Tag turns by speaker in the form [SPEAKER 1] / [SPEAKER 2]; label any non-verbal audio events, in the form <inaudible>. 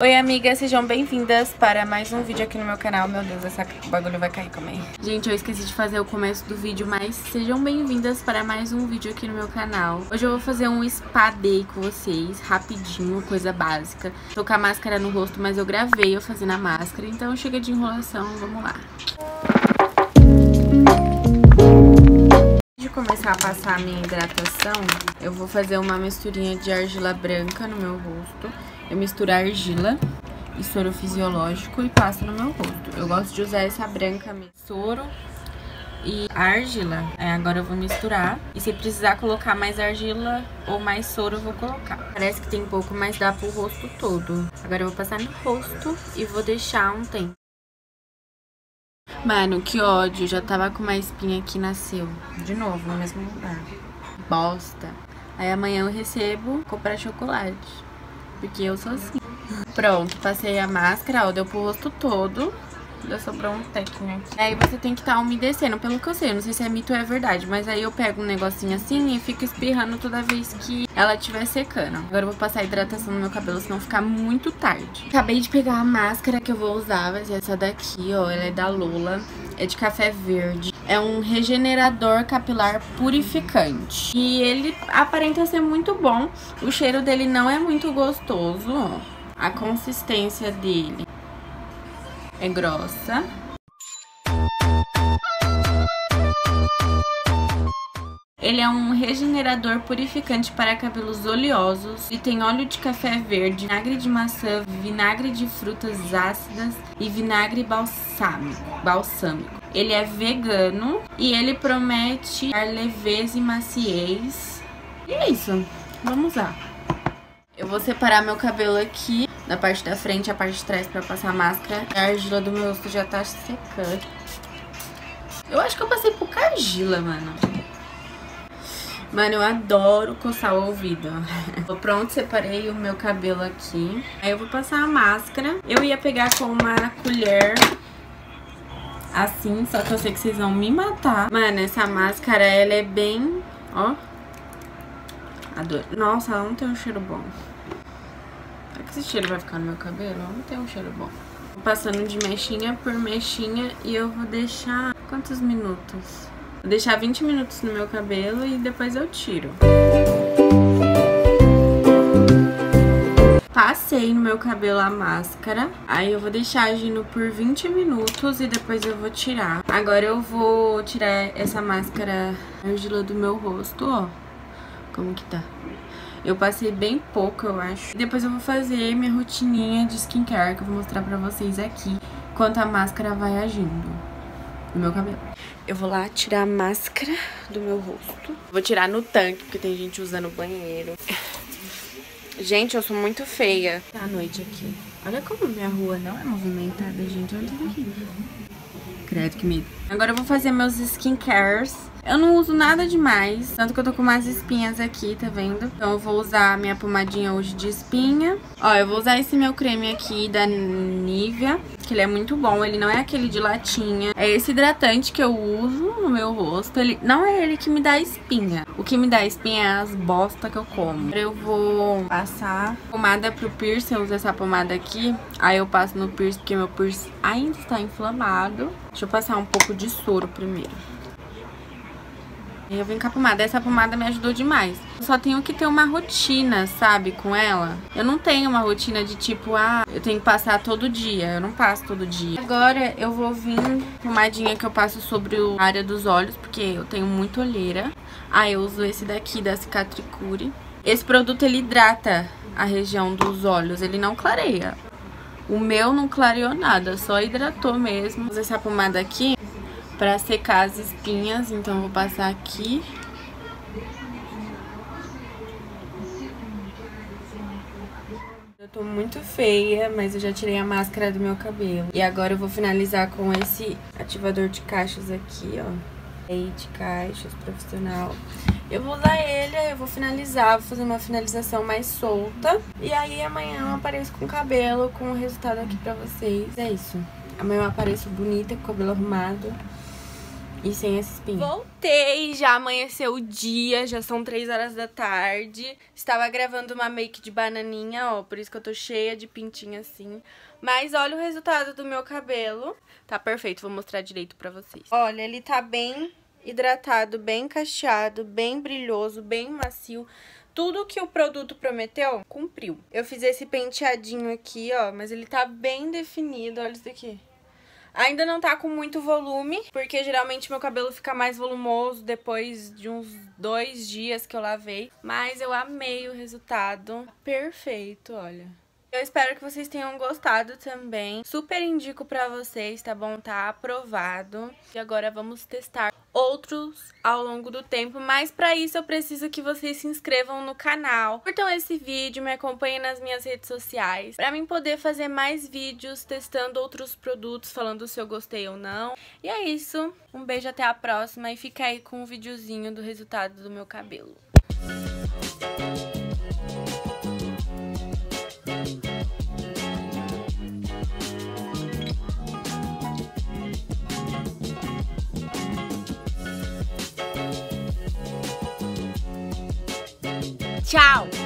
[SPEAKER 1] Oi amigas, sejam bem-vindas para mais um vídeo aqui no meu canal. Meu Deus, esse bagulho vai cair, aí. Gente, eu esqueci de fazer o começo do vídeo Mas sejam bem-vindas para mais um vídeo aqui no meu canal. Hoje eu vou fazer um spa day com vocês Rapidinho, coisa básica. Tô com a máscara no rosto, mas eu gravei eu fazendo a máscara Então chega de enrolação, vamos lá começar a passar a minha hidratação Eu vou fazer uma misturinha de argila branca no meu rosto eu misturo argila e soro fisiológico e passo no meu rosto. Eu gosto de usar essa branca mesmo. Soro e argila. É, agora eu vou misturar. E se precisar colocar mais argila ou mais soro, eu vou colocar. Parece que tem pouco, mas dá pro rosto todo. Agora eu vou passar no rosto e vou deixar um tempo. Mano, que ódio. Já tava com uma espinha que nasceu. De novo, no mesmo lugar. Bosta. Aí amanhã eu recebo comprar chocolate. Porque eu sou assim. Pronto, passei a máscara, ó, deu pro rosto todo. Já sobrou um tequinho aqui. Aí você tem que estar tá umedecendo, pelo que eu sei. Não sei se é mito ou é verdade. Mas aí eu pego um negocinho assim e fico espirrando toda vez que ela estiver secando. Agora eu vou passar hidratação no meu cabelo, senão ficar muito tarde. Acabei de pegar a máscara que eu vou usar. Vai ser essa daqui, ó. Ela é da Lula. É de café verde. É um regenerador capilar purificante. E ele aparenta ser muito bom. O cheiro dele não é muito gostoso, ó. A consistência dele é grossa. Ele é um regenerador purificante para cabelos oleosos e tem óleo de café verde, vinagre de maçã, vinagre de frutas ácidas e vinagre balsâmico. balsâmico. Ele é vegano e ele promete dar leveza e maciez. E é isso. Vamos lá. Eu vou separar meu cabelo aqui, na parte da frente e a parte de trás pra passar a máscara. A argila do meu rosto já tá secando. Eu acho que eu passei pouca argila, mano. Mano, eu adoro coçar o ouvido. <laughs> Pronto, separei o meu cabelo aqui. Aí eu vou passar a máscara. Eu ia pegar com uma colher assim, só que eu sei que vocês vão me matar. Mano, essa máscara, ela é bem... Ó. Adoro. Nossa, ela não tem um cheiro bom. Será que esse cheiro vai ficar no meu cabelo? Não tem um cheiro bom. Vou passando de mechinha por mechinha e eu vou deixar... Quantos minutos? Vou deixar 20 minutos no meu cabelo e depois eu tiro. Passei no meu cabelo a máscara. Aí eu vou deixar agindo por 20 minutos e depois eu vou tirar. Agora eu vou tirar essa máscara argila do meu rosto, ó. Como que tá? Eu passei bem pouco, eu acho. Depois eu vou fazer minha rotininha de skincare que eu vou mostrar pra vocês aqui. Enquanto a máscara vai agindo no meu cabelo. Eu vou lá tirar a máscara do meu rosto. Vou tirar no tanque, porque tem gente usando o banheiro. Gente, eu sou muito feia. Tá à noite aqui. Olha como minha rua não é movimentada, gente. Olha isso aqui. Credo que medo. Agora eu vou fazer meus skincares. Eu não uso nada demais, tanto que eu tô com umas espinhas aqui, tá vendo? Então eu vou usar a minha pomadinha hoje de espinha. Ó, eu vou usar esse meu creme aqui da Nivea, que ele é muito bom. Ele não é aquele de latinha. É esse hidratante que eu uso no meu rosto. Ele não é ele que me dá espinha. O que me dá espinha é as bosta que eu como. Eu vou passar pomada pro piercing. Eu uso essa pomada aqui. Aí eu passo no piercing, porque meu piercing ainda está inflamado. Deixa eu passar um pouco de soro primeiro. Eu vim com a pomada. Essa pomada me ajudou demais. Eu só tenho que ter uma rotina, sabe, com ela. Eu não tenho uma rotina de tipo, ah, eu tenho que passar todo dia. Eu não passo todo dia. Agora eu vou vir pomadinha que eu passo sobre a área dos olhos, porque eu tenho muita olheira. Ah, eu uso esse daqui da Cicatricure. Esse produto, ele hidrata a região dos olhos, ele não clareia. O meu não clareou nada, só hidratou mesmo. Usar essa pomada aqui pra secar as espinhas, então vou passar aqui. Eu tô muito feia, mas eu já tirei a máscara do meu cabelo. E agora eu vou finalizar com esse ativador de cachos aqui, ó. De caixas profissional. Eu vou usar ele, eu vou finalizar, vou fazer uma finalização mais solta. E aí amanhã eu apareço com o cabelo, com o resultado aqui pra vocês. É isso. Amanhã eu apareço bonita, com o cabelo arrumado. E sem esse espinho. Voltei, já amanheceu o dia, já são 3 horas da tarde. Estava gravando uma make de bananinha, ó, por isso que eu tô cheia de pintinha assim. Mas olha o resultado do meu cabelo. Tá perfeito, vou mostrar direito pra vocês. Olha, ele tá bem hidratado, bem cacheado, bem brilhoso, bem macio. Tudo que o produto prometeu, cumpriu. Eu fiz esse penteadinho aqui, ó, mas ele tá bem definido, olha isso daqui. Ainda não tá com muito volume, porque geralmente meu cabelo fica mais volumoso depois de uns dois dias que eu lavei. Mas eu amei o resultado. Perfeito, olha. Eu espero que vocês tenham gostado também. Super indico pra vocês, tá bom? Tá aprovado. E agora vamos testar outros ao longo do tempo, mas para isso eu preciso que vocês se inscrevam no canal, curtam esse vídeo, me acompanhem nas minhas redes sociais, para mim poder fazer mais vídeos testando outros produtos, falando se eu gostei ou não. E é isso, um beijo até a próxima e fica aí com um videozinho do resultado do meu cabelo. Tchau!